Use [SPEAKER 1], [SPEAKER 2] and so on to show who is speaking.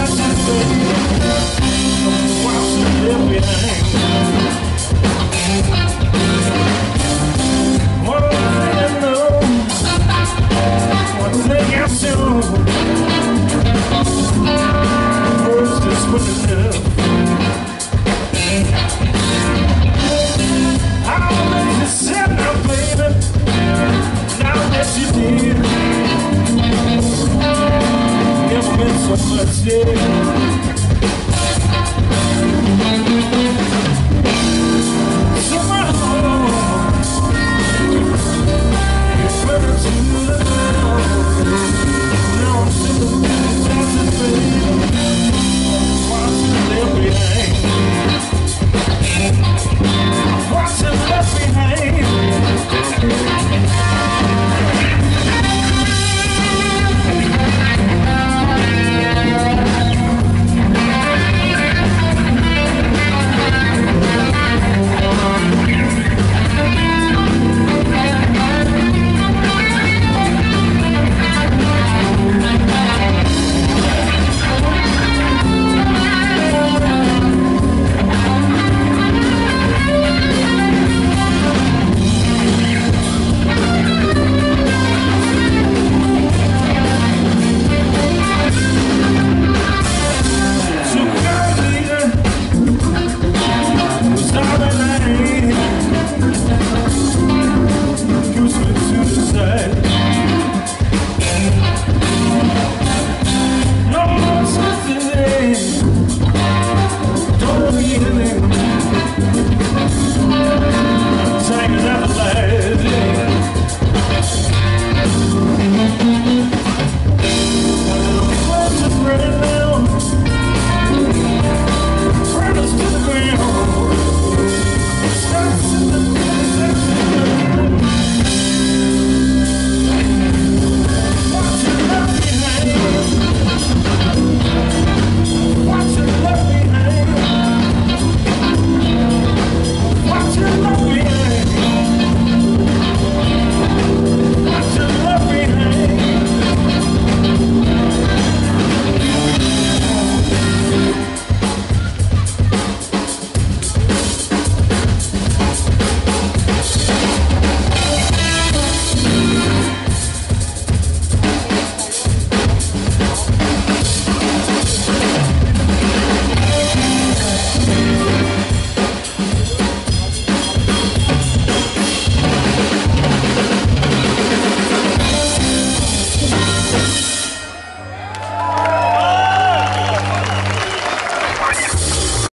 [SPEAKER 1] my senses. what I.